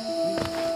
あ!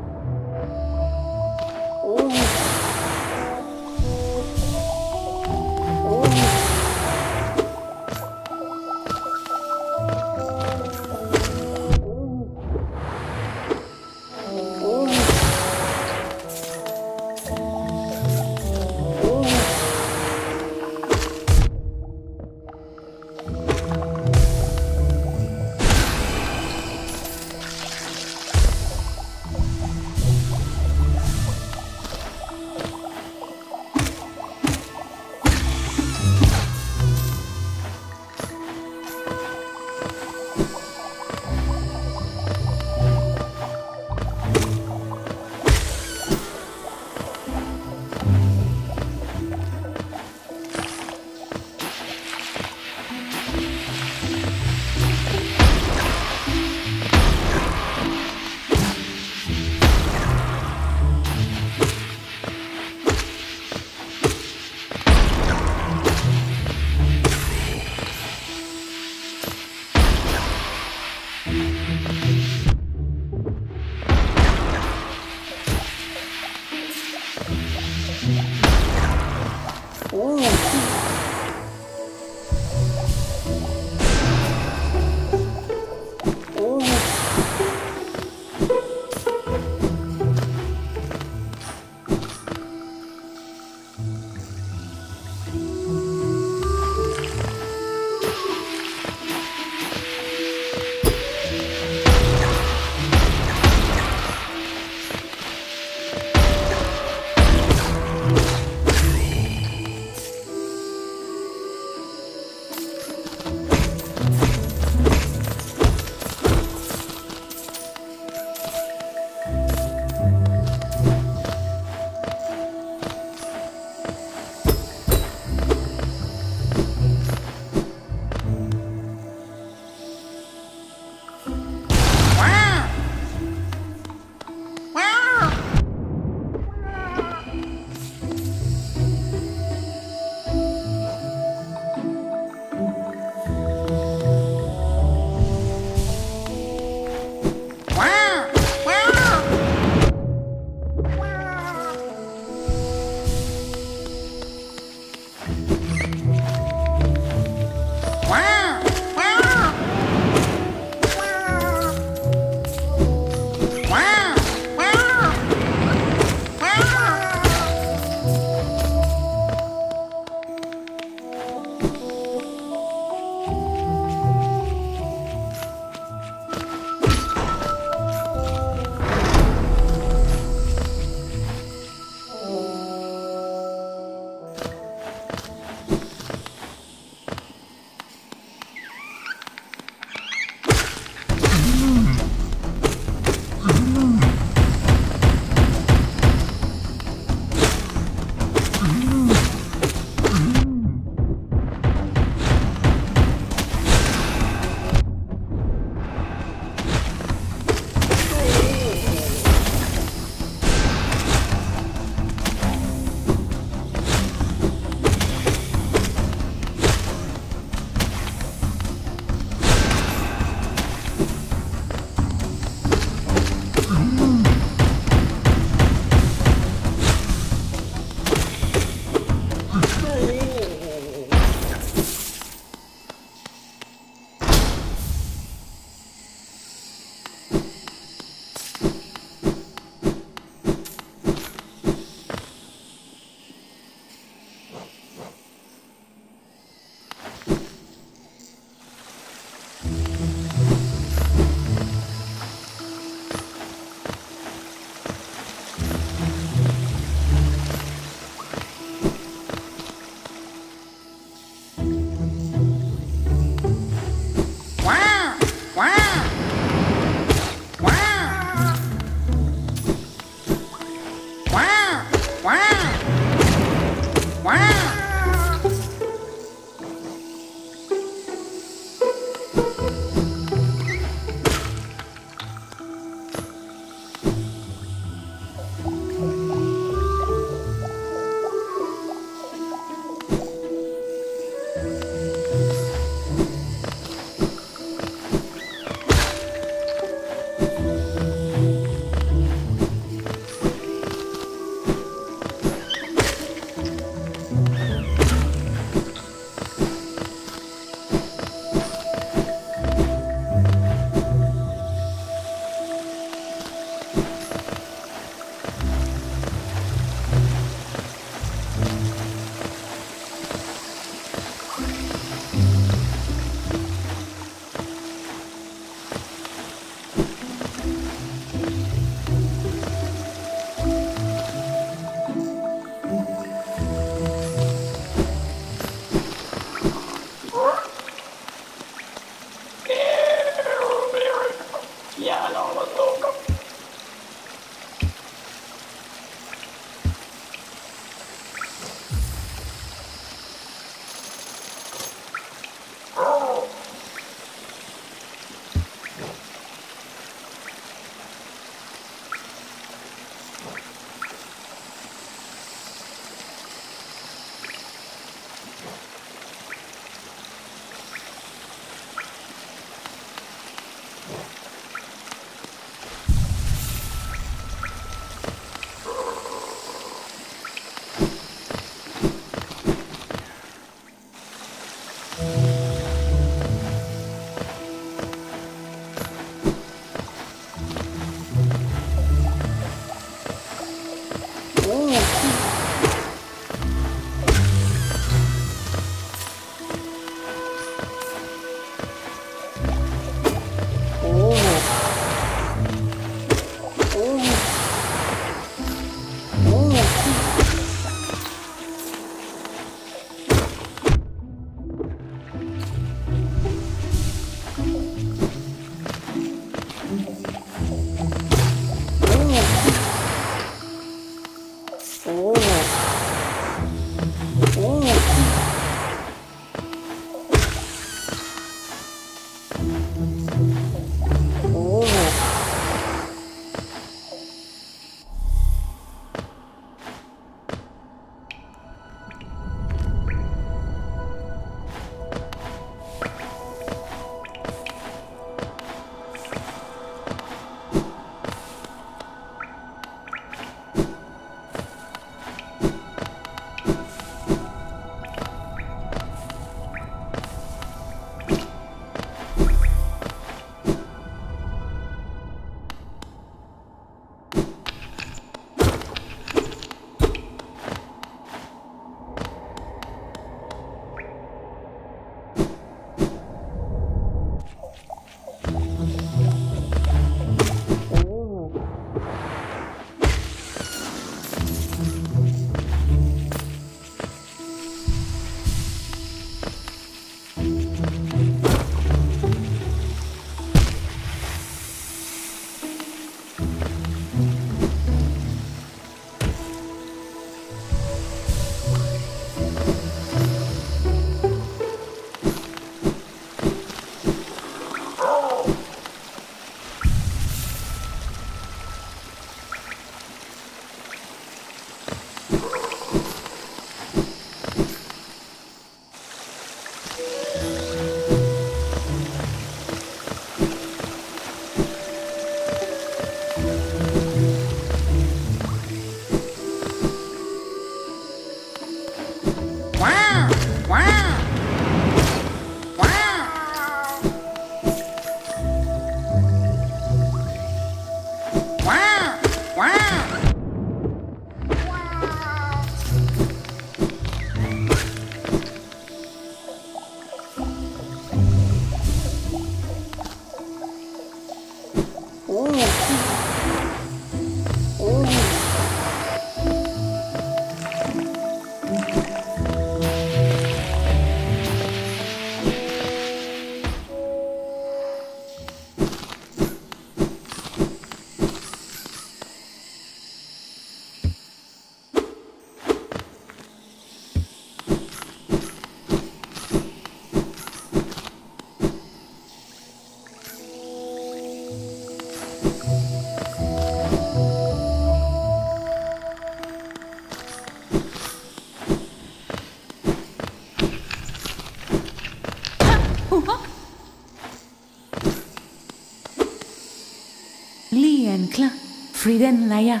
Friden Laya.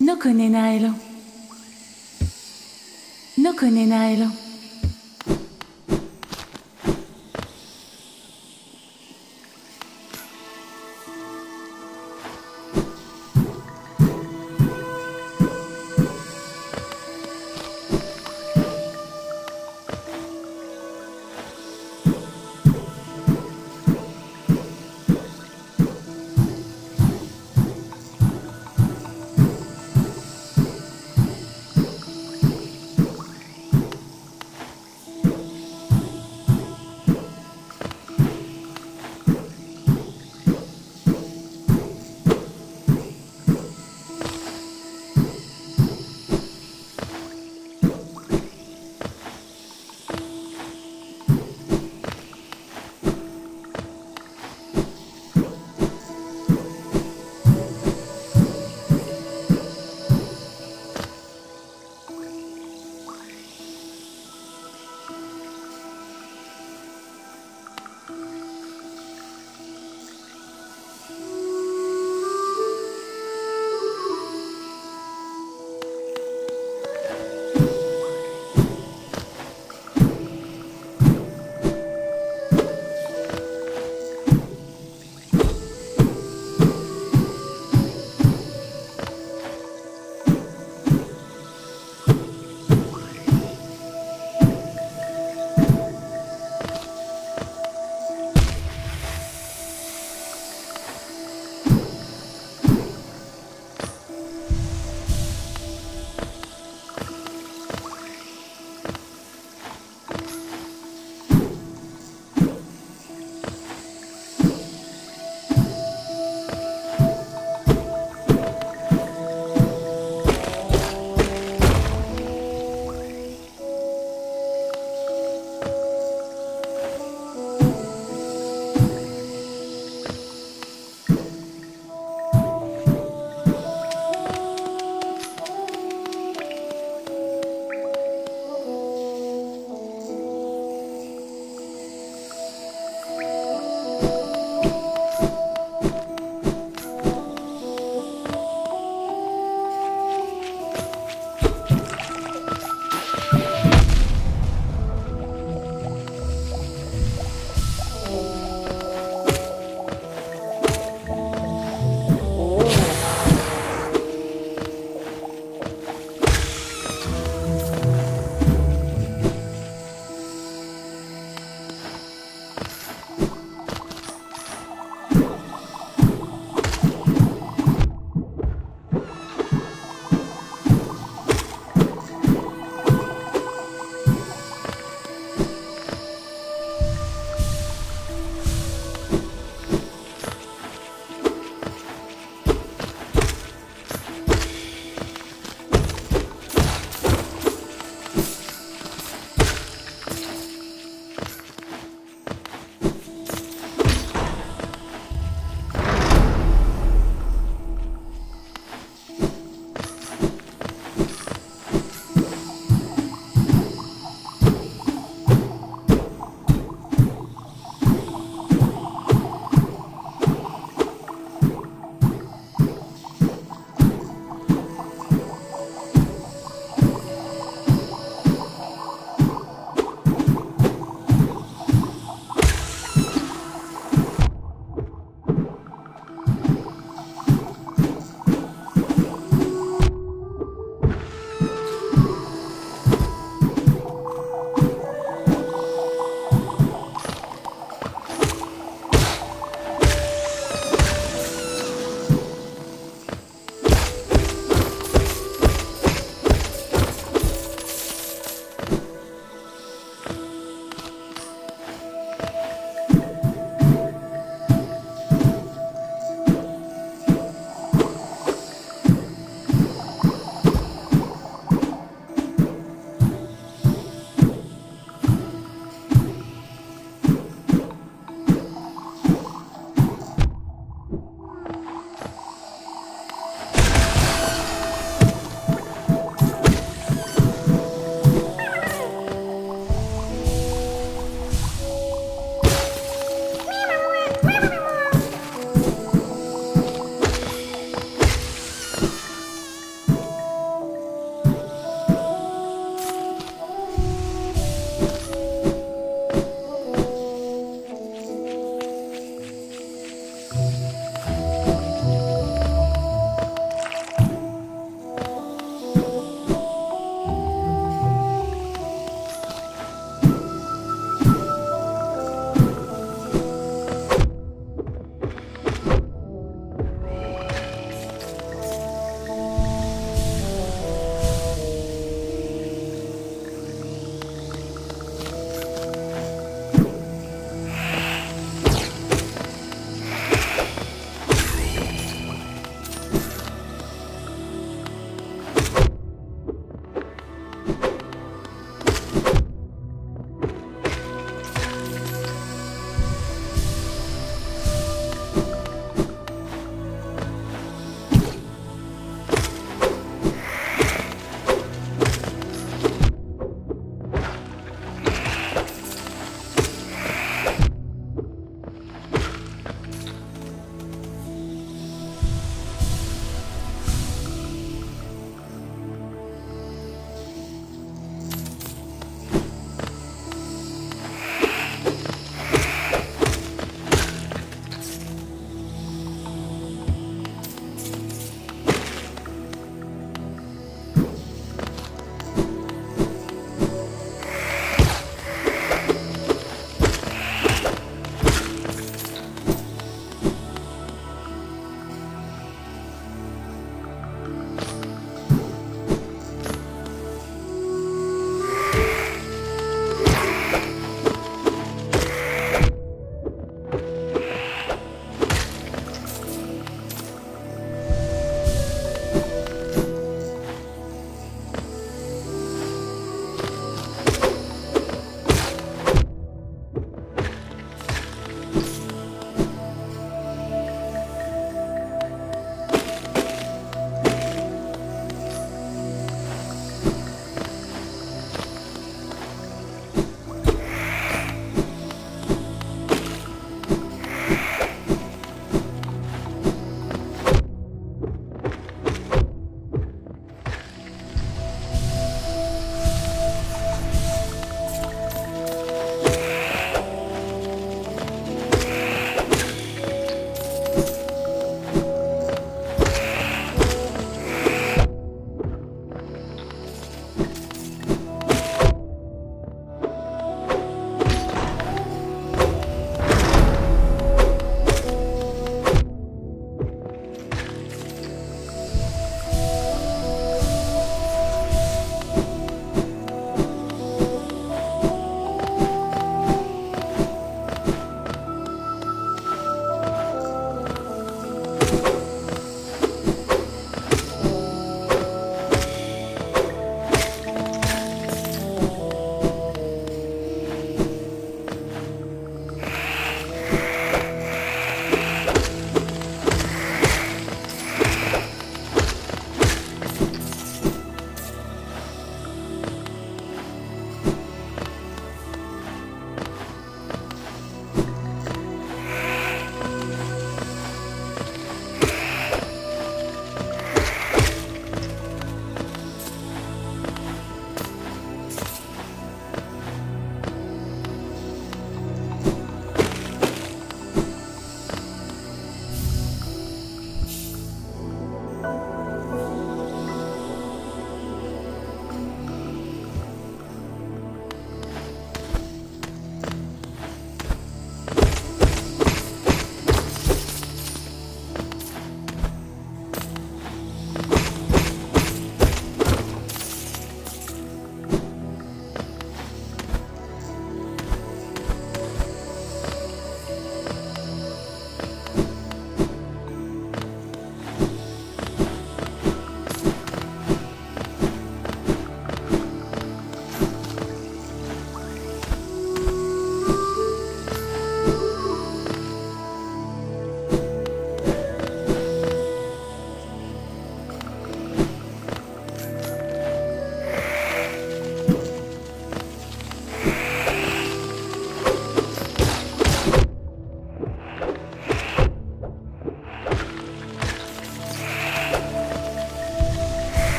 Noko nenaelo. Noko nenaelo.